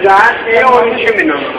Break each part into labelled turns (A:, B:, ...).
A: Grazie, io non ci mi nomino.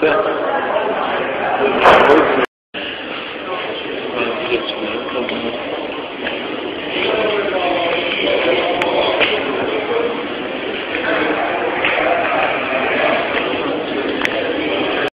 B: Thank you.